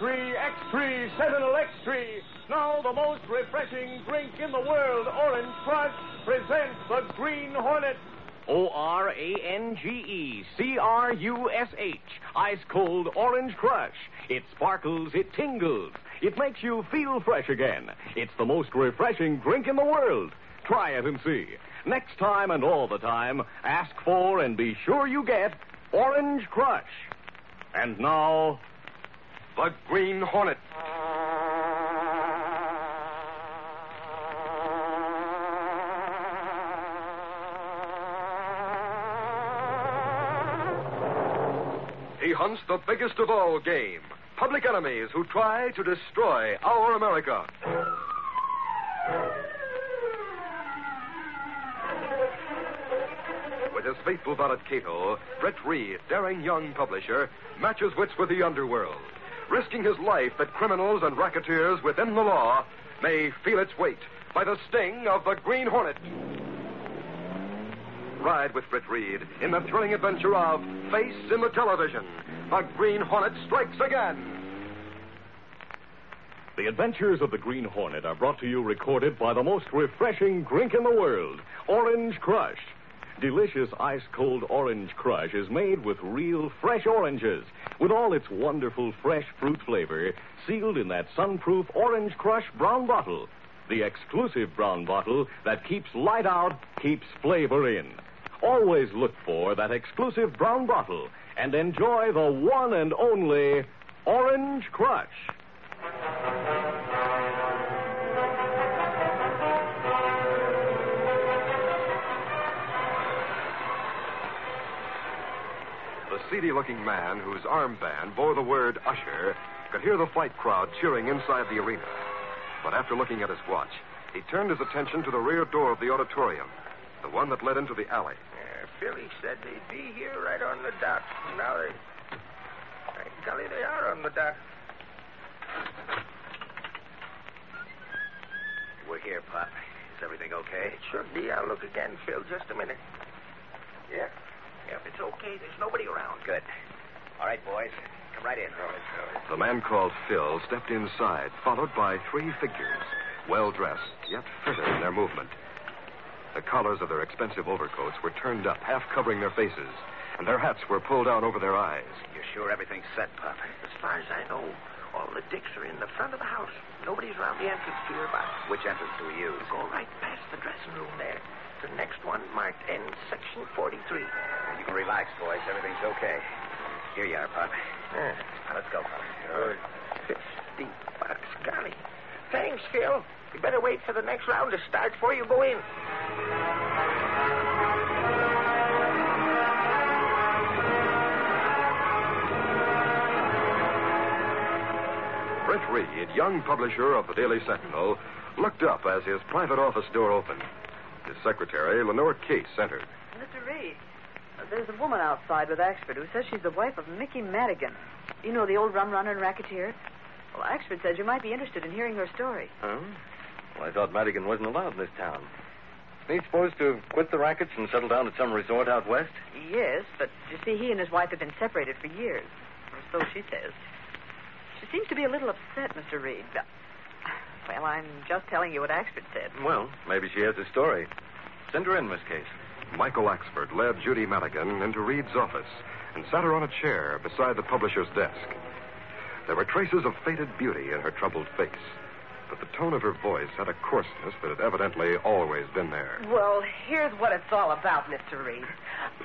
X3, X3, Sentinel X3. Now the most refreshing drink in the world, Orange Crush, presents the Green Hornet. O R A N G E C R U S H. Ice cold orange crush. It sparkles, it tingles, it makes you feel fresh again. It's the most refreshing drink in the world. Try it and see. Next time and all the time, ask for and be sure you get Orange Crush. And now, the Green Hornet. He hunts the biggest of all game public enemies who try to destroy our America. With his faithful valet Kato, Britt Reid, daring young publisher, matches wits with the underworld, risking his life that criminals and racketeers within the law may feel its weight by the sting of the Green Hornet. Ride with Britt Reid in the thrilling adventure of Face in the Television. The Green Hornet strikes again. The adventures of the Green Hornet are brought to you recorded by the most refreshing drink in the world, Orange Crush. Delicious ice cold orange crush is made with real fresh oranges, with all its wonderful fresh fruit flavor, sealed in that sunproof orange crush brown bottle. The exclusive brown bottle that keeps light out, keeps flavor in. Always look for that exclusive brown bottle and enjoy the one and only Orange Crush. Looking man whose armband bore the word usher could hear the fight crowd cheering inside the arena. But after looking at his watch, he turned his attention to the rear door of the auditorium, the one that led into the alley. Yeah, Philly said they'd be here right on the dot. Now they. By golly, they are on the dot. We're here, Pop. Is everything okay? It should be. I'll look again, Phil. Just a minute. Yeah. Yep, it's okay. There's nobody around. Good. All right, boys. Come right in. Oh, The man called Phil stepped inside, followed by three figures, well dressed, yet furtive in their movement. The collars of their expensive overcoats were turned up, half covering their faces, and their hats were pulled down over their eyes. You're sure everything's set, Pop? As far as I know, all the dicks are in the front of the house. Nobody's around the entrance to your box. Which entrance do we use? Go right past the dressing room there. The next one marked N, section 43. You can relax, boys. Everything's okay. Here you are, Pop. Yeah. Now, let's go, Pop. Good. Fifty bucks, golly. Thanks, Phil. You better wait for the next round to start before you go in. Britt Reid, young publisher of the Daily Sentinel, looked up as his private office door opened. His secretary, Lenore Case, entered. Mr. Reid, uh, there's a woman outside with Axford who says she's the wife of Mickey Madigan. You know, the old rum runner and racketeer? Well, Axford says you might be interested in hearing her story. Huh? Well, I thought Madigan wasn't allowed in this town. Isn't he supposed to quit the rackets and settle down at some resort out west? Yes, but you see, he and his wife have been separated for years. Or so she says. She seems to be a little upset, Mr. Reid. Well, I'm just telling you what Axford said. Well, maybe she has a story. Send her in, Miss Case. Michael Axford led Judy Madigan into Reid's office and sat her on a chair beside the publisher's desk. There were traces of faded beauty in her troubled face, but the tone of her voice had a coarseness that had evidently always been there. Well, here's what it's all about, Mr. Reid.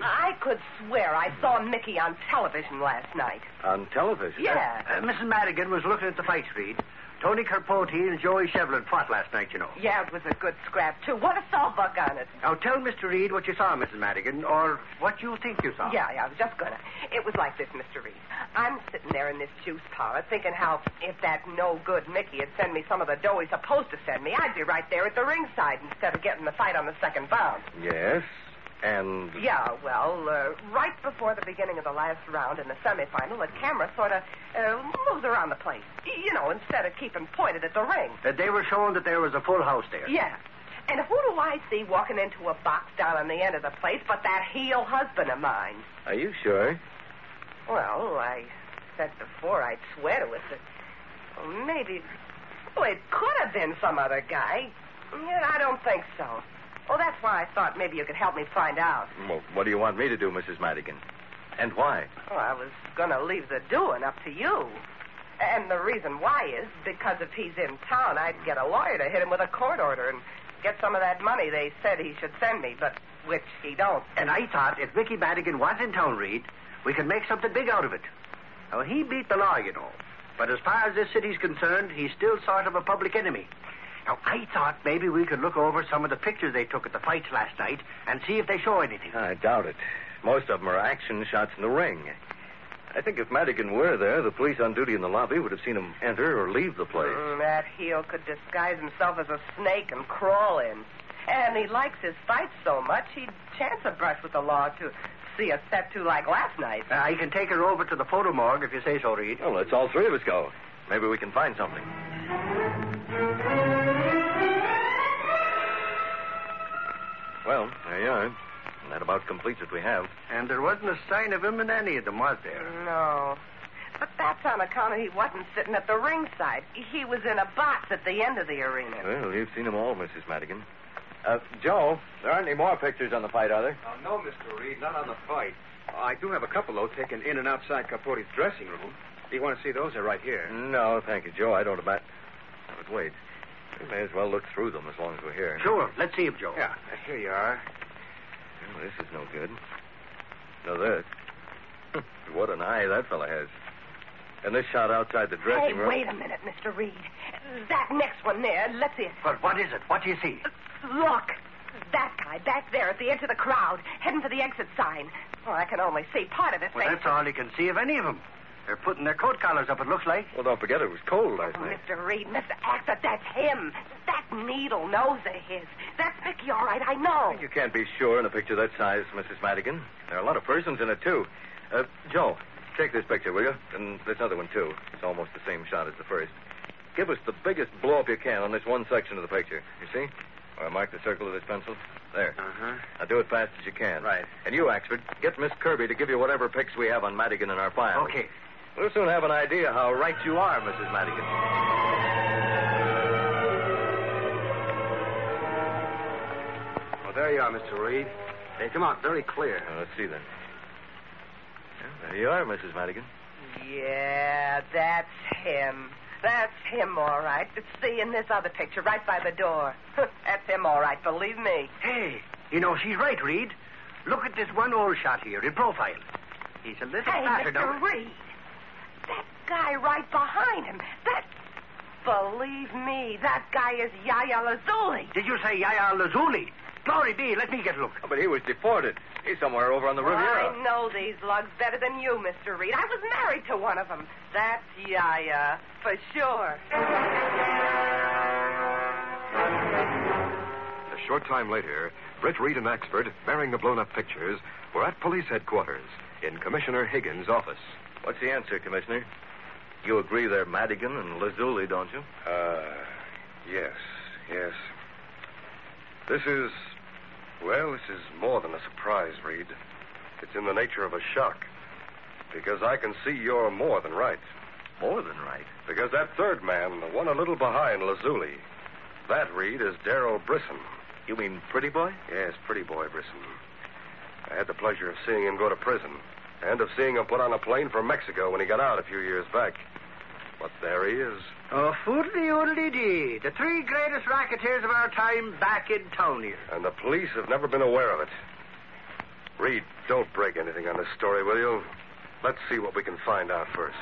I could swear I saw Mickey on television last night. On television? Yeah. Uh, Mrs. Madigan was looking at the fights, Reid. Tony Carpote and Joey Shevlin fought last night, you know. Yeah, it was a good scrap, too. What a sawbuck on it. Now tell Mr. Reid what you saw, Mrs. Madigan, or what you think you saw. Yeah, yeah, I was just gonna. It was like this, Mr. Reid. I'm sitting there in this juice parlor thinking how if that no good Mickey had sent me some of the dough he's supposed to send me, I'd be right there at the ringside instead of getting the fight on the second bout. Yes. And. Yeah, well, uh, right before the beginning of the last round in the semifinal, the camera sort of uh, moves around the place. You know, instead of keeping pointed at the ring. That they were showing that there was a full house there. Yeah. And who do I see walking into a box down on the end of the place but that heel husband of mine? Are you sure? Well, I said before I'd swear to it. Well, maybe. Oh, it could have been some other guy. I don't think so. Well, that's why I thought maybe you could help me find out. Well, what do you want me to do, Mrs. Madigan? And why? Oh, I was going to leave the doing up to you. And the reason why is because if he's in town, I'd get a lawyer to hit him with a court order and get some of that money they said he should send me, but which he don't. And I thought if Mickey Madigan was in town, Reid, we could make something big out of it. Now, he beat the law, you know. But as far as this city's concerned, he's still sort of a public enemy. Now, I thought maybe we could look over some of the pictures they took at the fights last night and see if they show anything. I doubt it. Most of them are action shots in the ring. I think if Madigan were there, the police on duty in the lobby would have seen him enter or leave the place. Mm, that heel could disguise himself as a snake and crawl in. And he likes his fights so much, he'd chance a brush with the law to see a set two like last night. Uh, I can take her over to the photo morgue if you say so, Reid. Well, let's all three of us go. Maybe we can find something. Well, there you are. And that about completes what we have. And there wasn't a sign of him in any of them, was there? No. But that's on account of he wasn't sitting at the ringside. He was in a box at the end of the arena. Well, you've seen them all, Mrs. Madigan. Uh, Joe, there aren't any more pictures on the fight, are there? Uh, no, Mr. Reid, not on the fight. I do have a couple, though, taken in and outside Capote's dressing room. Do you want to see those? They're right here. No, thank you, Joe. I don't about. But wait. We may as well look through them as long as we're here. Sure. Let's see him, Joe. Yeah, here you are. Well, this is no good. No, this. what an eye that fella has. And this shot outside the dressing Hey, room. wait a minute, Mr. Reid. That next one there, let's see it. But what is it? What do you see? Look. That guy back there at the edge of the crowd, heading for the exit sign. Oh, I can only see part of his Well, face. that's all you can see of any of them. They're putting their coat collars up, it looks like. Well, don't forget it was cold last Oh, night. Mr. Reid, Mr. Actor, that's him. That needle nose of his. That's Mickey, all right, I know. You can't be sure in a picture that size, Mrs. Madigan. There are a lot of persons in it, too. Uh, Joe, take this picture, will you? And this other one, too. It's almost the same shot as the first. Give us the biggest blow up you can on this one section of the picture. You see? Where I mark the circle with this pencil. There. Uh-huh. Now do it fast as you can. Right. And you, Axford, get Miss Kirby to give you whatever pics we have on Madigan in our file. Okay. We'll soon have an idea how right you are, Mrs. Madigan. Oh, there you are, Mr. Reid. They come out very clear. Now, let's see then. Yeah, there you are, Mrs. Madigan. Yeah, that's him. That's him, all right. See, in this other picture, right by the door. that's him, all right, believe me. Hey, you know, she's right, Reid. Look at this one old shot here in profile. He's a little Hey, fatter Mr. now. Reid. That guy right behind him. That. Believe me, that guy is Yaya Lazuli. Did you say Yaya Lazuli? Glory be, let me get a look. Oh, but he was deported. He's somewhere over on the Riviera. I know these lugs better than you, Mr. Reid. I was married to one of them. That's Yaya, for sure. A short time later, Britt Reid and Axford, bearing the blown up pictures, were at police headquarters in Commissioner Higgins' office. What's the answer, Commissioner? You agree they're Madigan and Lazuli, don't you? Uh, yes, yes. This is, well, this is more than a surprise, Reid. It's in the nature of a shock. Because I can see you're more than right. More than right. Because that third man, the one a little behind Lazuli, that, Reid, is Darrell Brisson. You mean Pretty Boy? Yes, pretty boy Brisson. I had the pleasure of seeing him go to prison and of seeing him put on a plane for Mexico when he got out a few years back. But there he is. Oh, foodly oodly dee. The three greatest racketeers of our time back in town here. And the police have never been aware of it. Reid, don't break anything on this story, will you? Let's see what we can find out first.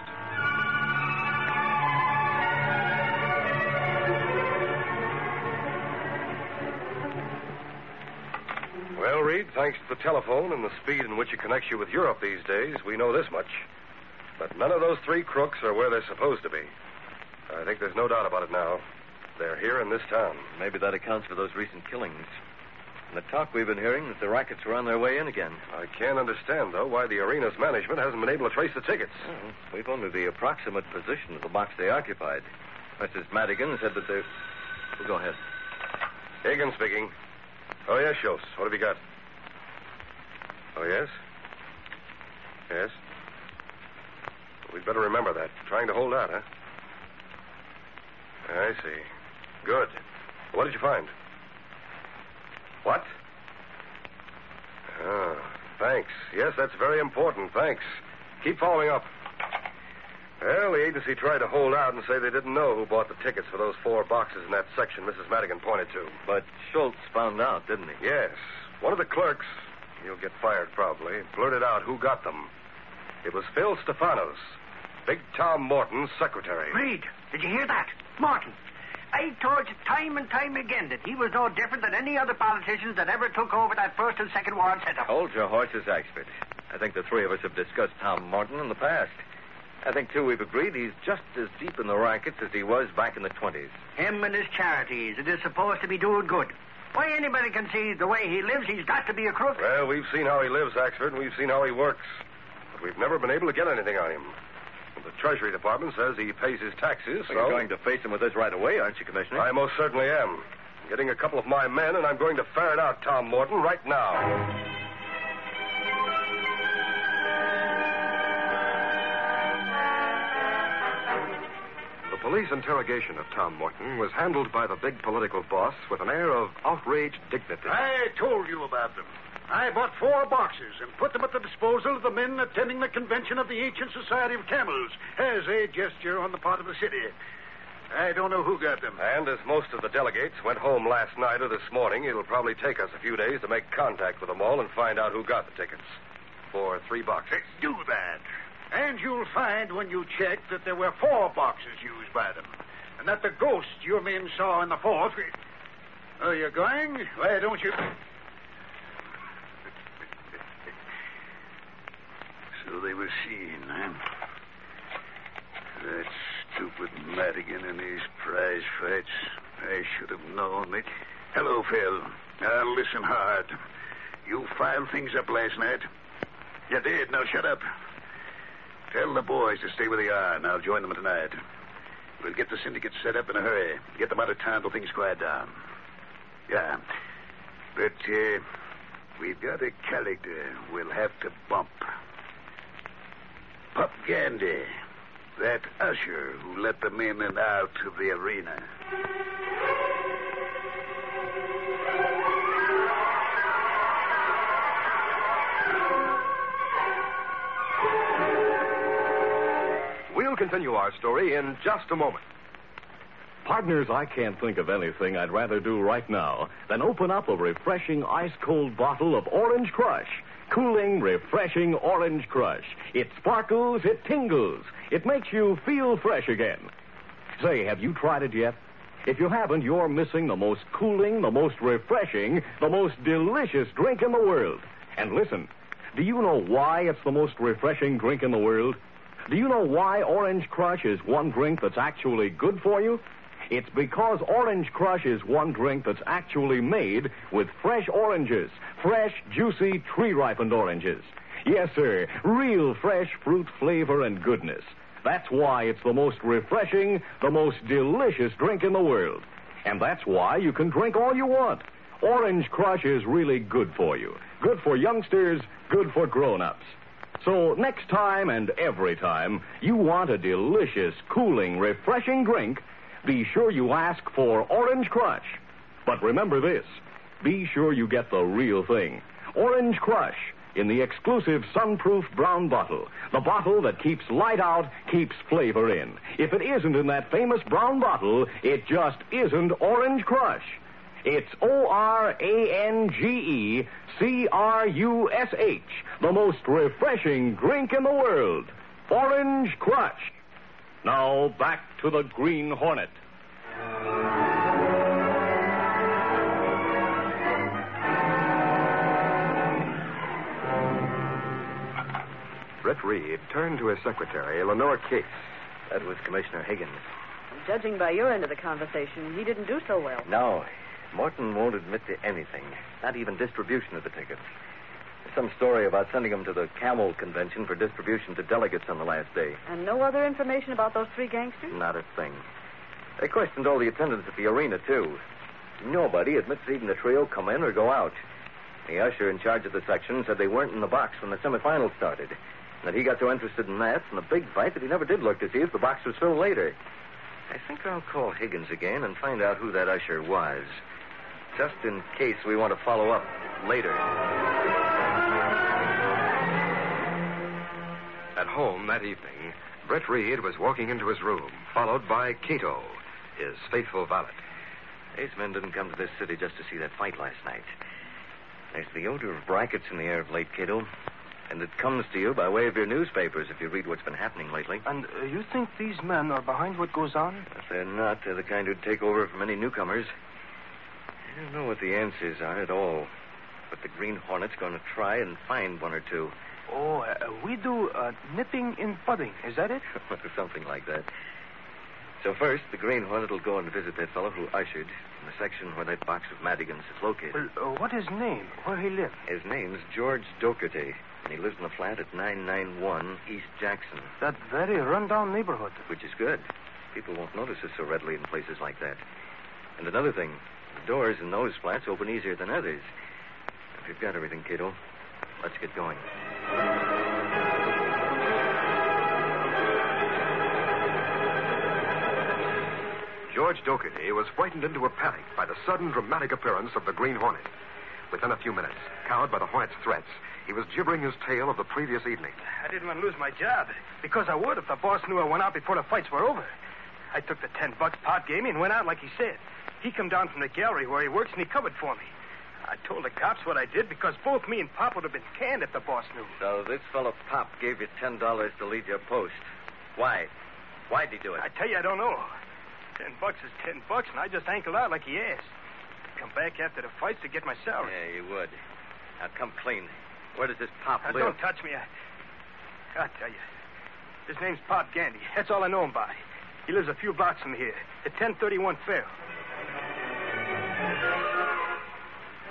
Reid, thanks to the telephone and the speed in which it connects you with Europe these days, we know this much. But none of those three crooks are where they're supposed to be. I think there's no doubt about it now. They're here in this town. Maybe that accounts for those recent killings. And the talk we've been hearing that the rackets were on their way in again. I can't understand, though, why the arena's management hasn't been able to trace the tickets. Well, we've only the approximate position of the box they occupied. Mrs. Madigan said that they. Well, go ahead. Higgins speaking. Oh, yes, Schultz. What have you got? Oh, yes? Yes? We'd better remember that. Trying to hold out, huh? I see. Good. What did you find? What? Oh, thanks. Yes, that's very important. Thanks. Keep following up. Well, the agency tried to hold out and say they didn't know who bought the tickets for those four boxes in that section Mrs. Madigan pointed to. But Schultz found out, didn't he? Yes. One of the clerks, he'll get fired probably, blurted out who got them. It was Phil Stefanos, Big Tom Morton's secretary. Reid, did you hear that? Morton. I told you time and time again that he was no different than any other politicians that ever took over that first and second ward setup. Hold your horses, Axford. I think the three of us have discussed Tom Morton in the past. I think, too, we've agreed he's just as deep in the rackets as he was back in the 20s. Him and his charities, it is supposed to be doing good. Why, anybody can see the way he lives, he's got to be a crook. Well, we've seen how he lives, Axford, and we've seen how he works. But we've never been able to get anything on him. The Treasury Department says he pays his taxes, so... You're going to face him with this right away, aren't you, Commissioner? I most certainly am. I'm getting a couple of my men, and I'm going to ferret out Tom Morton right now. Police interrogation of Tom Morton was handled by the big political boss with an air of outraged dignity. I told you about them. I bought four boxes and put them at the disposal of the men attending the convention of the Ancient Society of Camels as a gesture on the part of the city. I don't know who got them. And as most of the delegates went home last night or this morning, it'll probably take us a few days to make contact with them all and find out who got the tickets. For three boxes. Do that. And you'll find when you check that there were four boxes used by them. And that the ghost your men saw in the fourth. Oh, you're going? Why don't you. So they were seen, huh? That stupid Madigan and his prize fights. I should have known it. Hello, Phil. Now, listen hard. You filed things up last night. You did. Now, shut up. Tell the boys to stay where they are, and I'll join them tonight. We'll get the syndicate set up in a hurry. Get them out of town till things quiet down. Yeah. But, uh, we've got a character we'll have to bump. Pup Gandy, that usher who let them in and out of the arena. Continue our story in just a moment. Partners, I can't think of anything I'd rather do right now than open up a refreshing ice cold bottle of Orange Crush. Cooling, refreshing Orange Crush. It sparkles, it tingles, it makes you feel fresh again. Say, have you tried it yet? If you haven't, you're missing the most cooling, the most refreshing, the most delicious drink in the world. And listen, do you know why it's the most refreshing drink in the world? Do you know why Orange Crush is one drink that's actually good for you? It's because Orange Crush is one drink that's actually made with fresh oranges, fresh, juicy, tree ripened oranges. Yes, sir, real fresh fruit flavor and goodness. That's why it's the most refreshing, the most delicious drink in the world. And that's why you can drink all you want. Orange Crush is really good for you. Good for youngsters, good for grown ups. So next time and every time you want a delicious, cooling, refreshing drink, be sure you ask for Orange Crush. But remember this be sure you get the real thing Orange Crush in the exclusive sunproof brown bottle. The bottle that keeps light out, keeps flavor in. If it isn't in that famous brown bottle, it just isn't Orange Crush. It's O R A N G E C R U S H, the most refreshing drink in the world. Orange Crush. Now back to the Green Hornet. Britt Reid turned to his secretary, Lenore Case. That was Commissioner Higgins. Judging by your end of the conversation, he didn't do so well. No, Morton won't admit to anything, not even distribution of the tickets. There's some story about sending them to the Camel Convention for distribution to delegates on the last day. And no other information about those three gangsters? Not a thing. They questioned all the attendants at the arena, too. Nobody admits even the trio come in or go out. The usher in charge of the section said they weren't in the box when the semifinals started. That he got so interested in that and the big fight that he never did look to see if the box was filled later. I think I'll call Higgins again and find out who that usher was. Just in case we want to follow up later. At home that evening, Britt Reid was walking into his room, followed by Kato, his faithful valet. These men didn't come to this city just to see that fight last night. There's the odor of brackets in the air of late, Kato. And it comes to you by way of your newspapers if you read what's been happening lately. And uh, you think these men are behind what goes on? If they're not, they're the kind who'd take over from any newcomers. I don't know what the answers are at all. But the Green Hornet's going to try and find one or two. Oh, uh, we do uh, nipping in pudding. Is that it? Something like that. So first, the Green Hornet will go and visit that fellow who ushered in the section where that box of Madigan's is located. Well, uh, what his name? Where he lives? His name's George Docherty, and he lives in a flat at 991 East Jackson. That very run-down neighborhood. Which is good. People won't notice us so readily in places like that. And another thing, doors in those flats open easier than others. If you've got everything, Kato, let's get going. George Docherty was frightened into a panic by the sudden dramatic appearance of the Green Hornet. Within a few minutes, cowed by the Hornet's threats, he was gibbering his tale of the previous evening. I didn't want to lose my job because I would if the boss knew I went out before the fights were over. I took the ten bucks Pop gave me and went out like he said. He come down from the gallery where he works and he covered for me. I told the cops what I did because both me and Pop would have been canned if the boss knew. So this fellow Pop gave you ten dollars to leave your post. Why? Why'd he do it? I tell you, I don't know. Ten bucks is ten bucks, and I just ankled out like he asked. Come back after the fights to get my salary. Yeah, you would. Now come clean. Where does this Pop Now, live? don't touch me. I... I'll tell you. His name's Pop Gandy. That's all I know him by. He lives a few blocks from here, at 1031 Fair.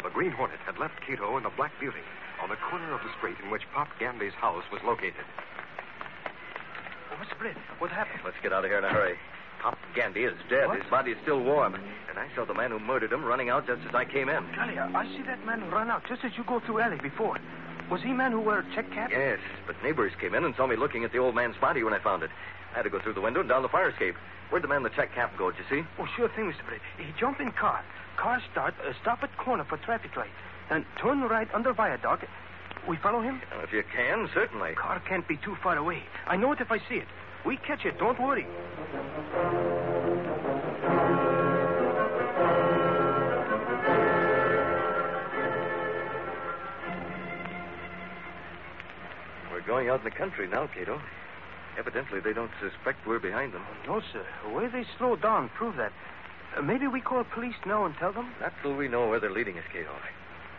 The Green Hornet had left Kato and the Black Beauty on the corner of the street in which Pop Gandy's house was located. Oh, Mr. Britt, what happened? Let's get out of here in a hurry. Pop Gandy is dead. What? His body is still warm. And I saw the man who murdered him running out just as I came in. Golly, I, I see that man run out just as you go through alley before. Was he man who wore a check cap? Yes, but neighbors came in and saw me looking at the old man's body when I found it. I had to go through the window and down the fire escape. Where'd the man in the check cap go, did you see? Oh, sure thing, Mr. Britt. He jump in car. Car start, uh, stop at corner for traffic light. Then turn right under viaduct. We follow him? Now, if you can, certainly. Car can't be too far away. I know it if I see it. We catch it, don't worry. Going out in the country now, Kato. Evidently, they don't suspect we're behind them. No, sir. The way they slow down prove that. Uh, maybe we call police now and tell them? Not till we know where they're leading us, Kato.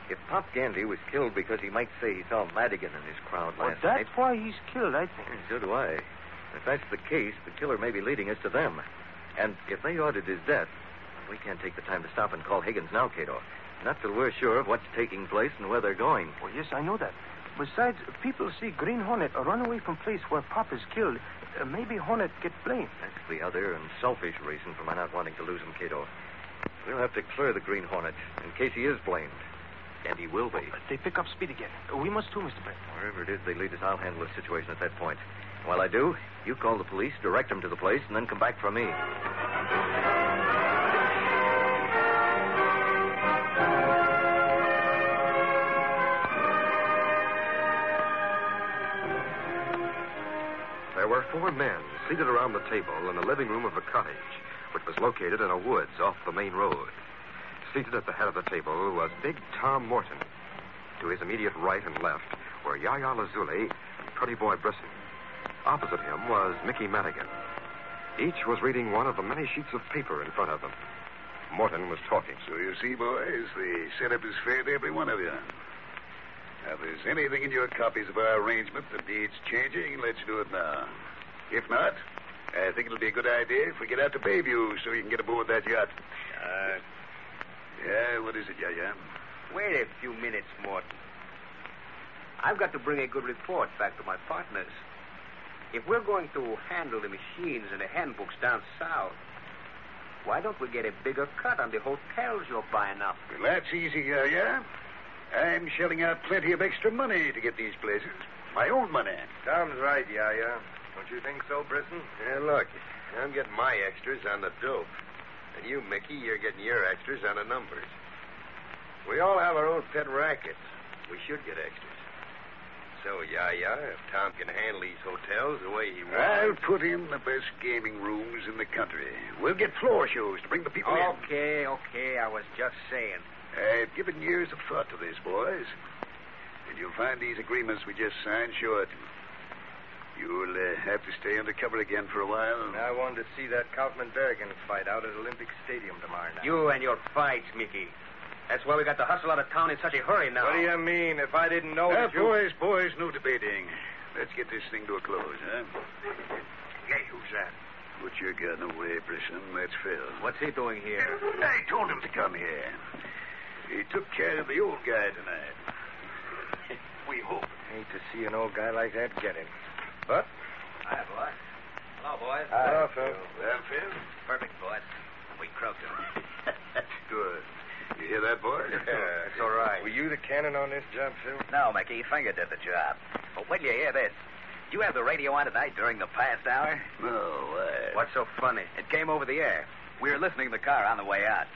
If Pop Gandy was killed because he might say he saw Madigan in his crowd Well, last that's night. That's why he's killed, I think. So do I. If that's the case, the killer may be leading us to them. And if they ordered his death, we can't take the time to stop and call Higgins now, Kato. Not till we're sure of what's taking place and where they're going. Well, yes, I know that. Besides, people see Green Hornet run away from place where Pop is killed. Uh, maybe Hornet get blamed. That's the other and selfish reason for my not wanting to lose him, Kato. We'll have to clear the Green Hornet in case he is blamed. And he will be. Uh, They pick up speed again. Uh, we must too, Mr. Britt. Wherever it is they lead us, I'll handle the situation at that point. While I do, you call the police, direct them to the place, and then come back for me. There were four men seated around the table in the living room of a cottage, which was located in a woods off the main road. Seated at the head of the table was Big Tom Morton. To his immediate right and left were Yaya Lazuli and Pretty Boy Brisson. Opposite him was Mickey Madigan. Each was reading one of the many sheets of paper in front of them. Morton was talking. So you see, boys, the setup is fair to every one of you. Now, if there's anything in your copies of our arrangement that needs changing, let's do it now. If not, I think it'll be a good idea if we get out to Bayview so you can get aboard that yacht. Uh, Yeah, what is it, Yaya? wait a few minutes, Morton. I've got to bring a good report back to my partners. If we're going to handle the machines and the handbooks down south, why don't we get a bigger cut on the hotels you're buying up? Well, that's easy, Yaya. I'm shelling out plenty of extra money to get these places. My own money. Tom's right, Yaya. Don't you think so, Brisson? Yeah, look, I'm getting my extras on the dope. And you, Mickey, you're getting your extras on the numbers. We all have our own pet rackets. We should get extras. So, yeah, yeah, if Tom can handle these hotels the way he wants. I'll put in the best gaming rooms in the country. We'll get floor shows to bring the people in. Okay, okay. I was just saying. I've given years of thought to this, boys. And you'll find these agreements we just signed short. You'll uh, have to stay undercover again for a while. I wanted to see that Kaufman Berrigan fight out at Olympic Stadium tomorrow night. You and your fights, Mickey. That's why we got to hustle out of town in such a hurry now. What do you mean? If I didn't know Uh, that you... boys, boys, no debating. Let's get this thing to a close, huh? Hey, who's that? Put your gun away, Brisson. That's Phil. What's he doing here? I told him to come here. He took care of the old guy tonight. we hope. Hate to see an old guy like that get him. But... Hi, boy. Hello, boys. Hello, Phil. Well, Phil? Perfect, boys. We croaked him. Good. You hear that, boy? Yeah, it's all right. Were you the cannon on this job, Phil? No, Mickey. Finger did the job. But when you hear this, you have the radio on tonight during the past hour? No, why? What's so funny? It came over the air. We were listening to the car on the way out.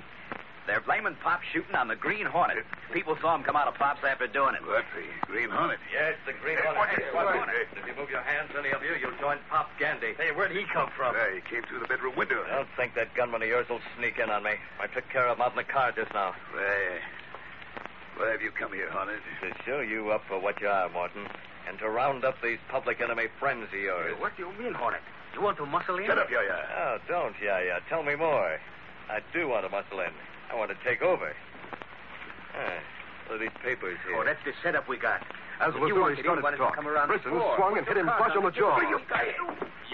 They're blaming Pop shooting on the Green Hornet. People saw him come out of Pop's after doing it. What, the Green Hornet? Yes, the Green Hey, Hornet. what is- what it? If you move your hands, any of you, you'll join Pop Gandy. Hey, where'd he come from? Uh, he came through the bedroom window. I don't think that gunman of yours will sneak in on me. I took care of him out in the car just now. Hey, why have you come here, Hornet? To show you up for what you are, Morton, and to round up these public enemy friends of yours. What do you mean, Hornet? You want to muscle in? Shut up, Yaya. Oh, don't, yeah, yeah. Tell me more. I do want to muscle in. I want to take over. Ah, what are these papers here? Oh, that's the setup we got. As Lazuli wanted him, started to to talk, come around the Brisson swung and hit him flush on the jaw. You,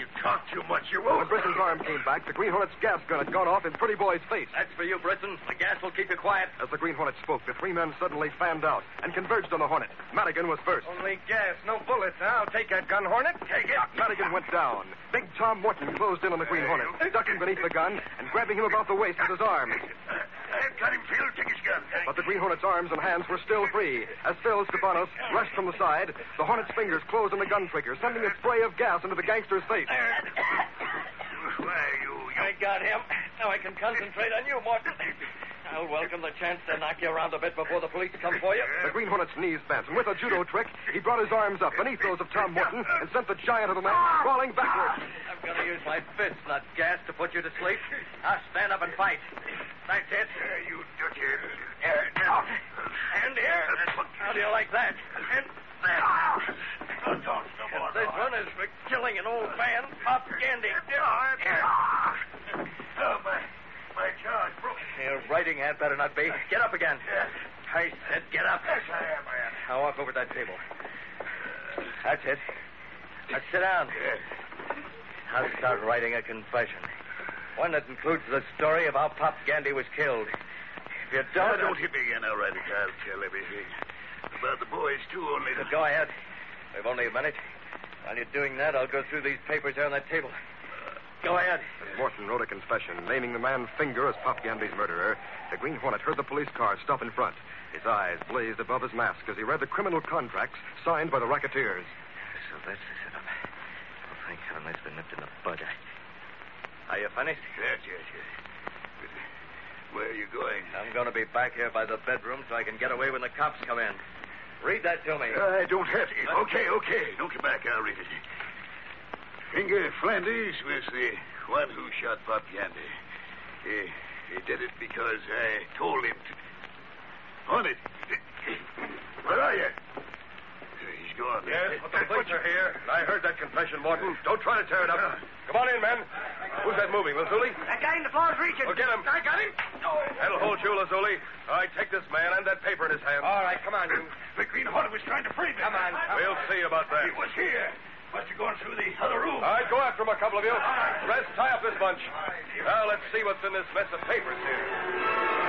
you talk too much, you When won't. Brisson's arm came back, the Green Hornet's gas gun had gone off in Pretty Boy's face. That's for you, Brisson. The gas will keep you quiet. As the Green Hornet spoke, the three men suddenly fanned out and converged on the Hornet. Madigan was first. Only gas, no bullets. I'll take that gun, Hornet. Take it. Madigan went down. Big Tom Morton closed in on the Green Hornet, ducking beneath the gun and grabbing him about the waist with his arms. I've got him, Phil. Take his gun. But the Green Hornet's arms and hands were still free. As Phil Stefanos rushed from the side, the Hornet's fingers closed on the gun trigger, sending a spray of gas into the gangster's face. Why, you, you... I got him. Now I can concentrate on you, Morton. I'll welcome the chance to knock you around a bit before the police come for you. The Green Hornet's knees bent, and with a judo trick, he brought his arms up beneath those of Tom Morton and sent the giant of the man ah! falling backwards. Ah! I'm going to use my fists, not gas, to put you to sleep. Now stand up and fight. That's it. you dirty... And here. How do you like that? And ah! Don't talk no more. this one is for killing an old man, Pop Gandy. Oh, my, my jaw's broken. Your writing had better not be. Get up again. I said get up. Yes, I am, I am. Now walk over to that table. That's it. Now sit down. I'll start writing a confession. One that includes the story of how Pop Gandy was killed. If you Now, don't... don't hit me again, right? I'll tell everything. About the boys, too, only... Go ahead. We've only a minute. While you're doing that, I'll go through these papers here on that table. Go ahead. As Morton wrote a confession, naming the man Finger as Pop Gandy's murderer, the Green Hornet heard the police car stop in front. His eyes blazed above his mask as he read the criminal contracts signed by the racketeers. So that's the setup. Oh, thank heaven that's been nipped in the bud. Are you finished? Yes, yes, yes. Uh, Where are you going? I'm going to be back here by the bedroom so I can get away when the cops come in. Read that to me. I don't have to. Okay, okay. Don't come back. I'll read it. Finger Flanders was the one who shot Pop Gandy. He, he did it because I told him to. On it. Where are you? He's gone. Yes, but the police are here. and I heard that confession, Morton. Don't try to tear it up. Come on in, men. Who's that moving, Lazuli? That guy in the floor's reaching. Well, get him. I got him. That'll hold you, Lazuli. All right, take this man and that paper in his hand. All right, come on, you. The Green Hornet was trying to free me. Come on, come We'll see about that. He was here. Must have gone through the other room. All right, go after him, a couple of you. Rest, tie up this bunch. Now, let's see what's in this mess of papers here.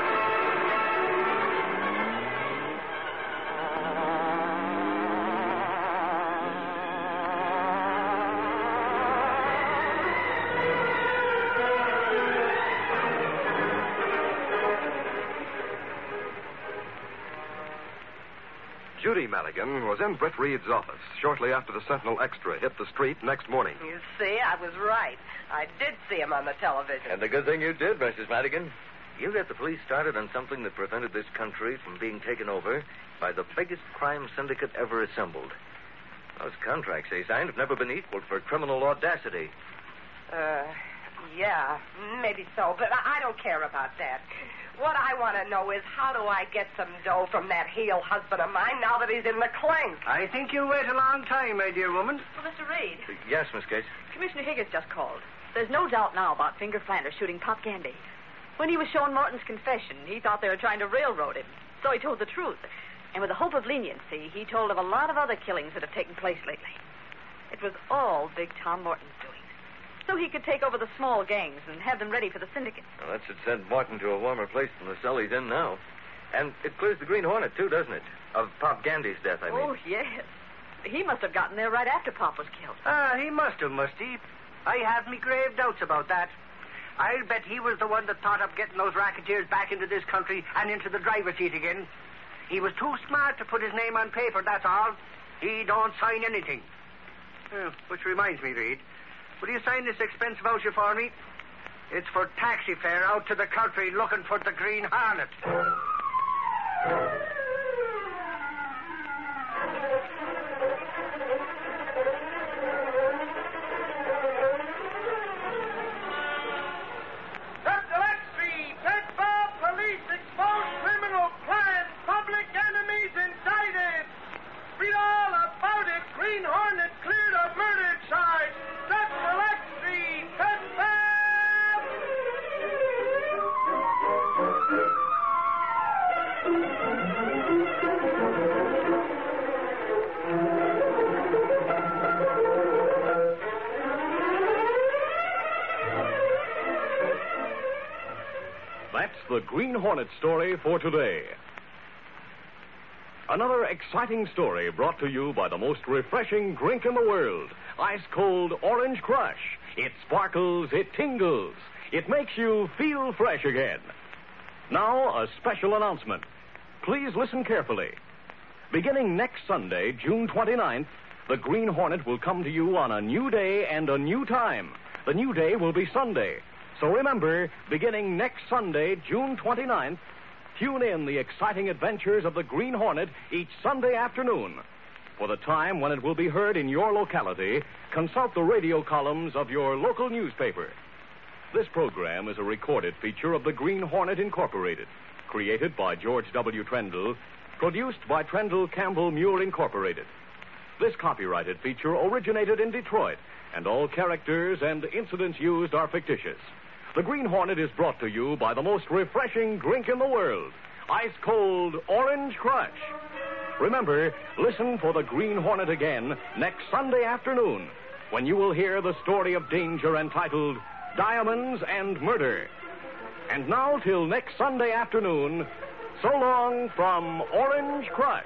Was in Britt Reid's office shortly after the Sentinel Extra hit the street next morning. You see, I was right. I did see him on the television. And the good thing you did, Mrs. Madigan. You got the police started on something that prevented this country from being taken over by the biggest crime syndicate ever assembled. Those contracts they signed have never been equaled for criminal audacity. Uh, yeah, maybe so, but I I don't care about that. What I want to know is how do I get some dough from that heel husband of mine now that he's in the clink? I think you'll wait a long time, my dear woman. Well, Mr. Reid, Yes, Miss Case. Commissioner Higgins just called. There's no doubt now about Finger Flanders shooting Pop Gandy. When he was shown Morton's confession, he thought they were trying to railroad him. So he told the truth. And with the hope of leniency, he told of a lot of other killings that have taken place lately. It was all Big Tom Morton's doing. So he could take over the small gangs and have them ready for the syndicate. Well, that should send Martin to a warmer place than the cell he's in now. And it clears the Green Hornet, too, doesn't it? Of Pop Gandy's death, I mean. Oh, yes. He must have gotten there right after Pop was killed. Ah, he must have, must he? I have me grave doubts about that. I'll bet he was the one that thought of getting those racketeers back into this country and into the driver's seat again. He was too smart to put his name on paper, that's all. He don't sign anything. Uh, which reminds me, Reid. Will you sign this expense voucher for me? It's for taxi fare out to the country looking for the Green Hornet. That's the Green Hornet story for today. Another exciting story brought to you by the most refreshing drink in the world ice cold orange crush. It sparkles, it tingles, it makes you feel fresh again. Now, a special announcement. Please listen carefully. Beginning next Sunday, June 29th, the Green Hornet will come to you on a new day and a new time. The new day will be Sunday. So remember, beginning next Sunday, June 29th, tune in the exciting adventures of the Green Hornet each Sunday afternoon. For the time when it will be heard in your locality, consult the radio columns of your local newspaper. This program is a recorded feature of the Green Hornet Incorporated, created by George W. Trendle, produced by Trendle Campbell Meurer Incorporated. This copyrighted feature originated in Detroit, and all characters and incidents used are fictitious. The Green Hornet is brought to you by the most refreshing drink in the world ice cold orange crush. Remember, listen for the Green Hornet again next Sunday afternoon when you will hear the story of danger entitled Diamonds and Murder. And now, till next Sunday afternoon, so long from Orange Crush.